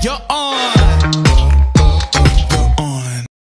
You're on.